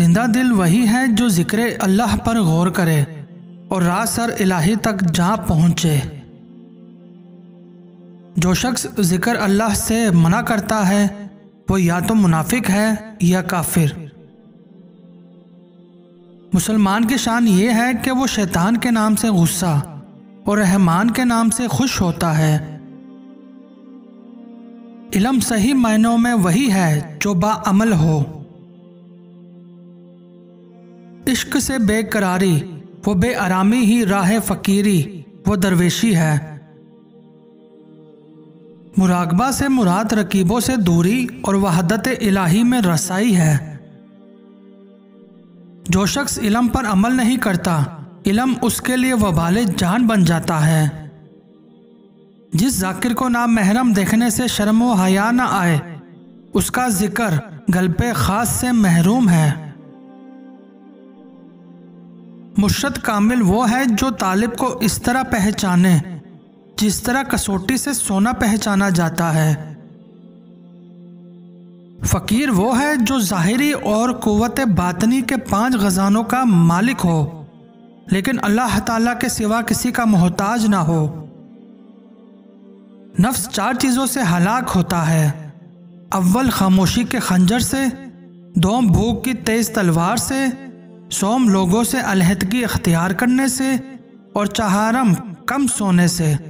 ज़िंदा दिल वही है जो ज़िक्र अल्लाह पर गौर करे और रात सर इलाही तक जा पहुँचे। जो शख्स ज़िक्र अल्लाह से मना करता है, वो या तो मुनाफिक है या काफिर। मुसलमान की शान ये है कि वो शैतान के नाम से गुस्सा और रहमान के नाम से खुश होता है। इलम सही मायनों में वही है जो बाअमल हो। इश्क से बेकरारी, वो बेआरामी ही राह फकीरी, वो दरवेशी है। मुराकबा से मुराद रकीबों से दूरी और वहदत इलाही में रसाई है। जो शख्स इलम पर अमल नहीं करता, इलम उसके लिए वबाल जान बन जाता है। जिस जाकिर को ना महरम देखने से शर्म हया न आए, उसका ज़िक्र गलपे खास से महरूम है। मुर्शद कामिल वो है जो तालिब को इस तरह पहचाने, जिस तरह कसौटी से सोना पहचाना जाता है। फकीर वो है जो जाहिरी और कुत बातनी के पाँच गजानों का मालिक हो, लेकिन अल्लाह ताला के सिवा किसी का मोहताज ना हो। नफ्स चार चीज़ों से हलाक होता है। अव्वल खामोशी के खंजर से दोम भूख की तेज तलवार से सोम लोगों से अलहदगी अख्तियार करने से और चहारम कम सोने से।